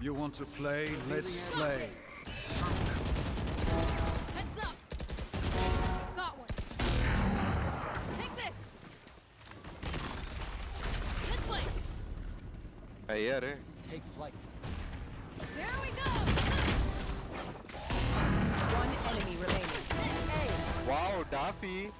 You want to play? Let's play. Heads up! Got one. Take this! This way! Take flight. There we go! One enemy remaining. Wow, DaFi!